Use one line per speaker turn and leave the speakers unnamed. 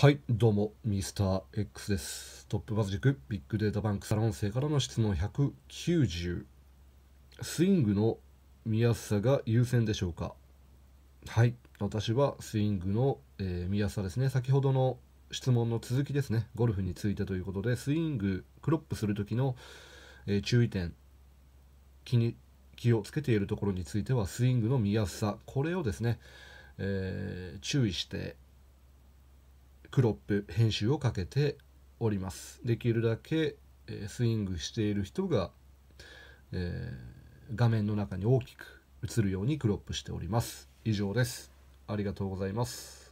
はいどうもミスター X です。トップバズ塾ビッグデータバンクサロン生からの質問190スイングの見やすさが優先でしょうか？はい私はスイングの、えー、見やすさですね。先ほどの質問の続きですね。ゴルフについてということでスイングクロップする時の、えー、注意点気に気をつけているところについてはスイングの見やすさこれをですね、えー、注意してクロップ編集をかけております。できるだけ、えスイングしている人が、えー、画面の中に大きく映るようにクロップしております。以上です。ありがとうございます。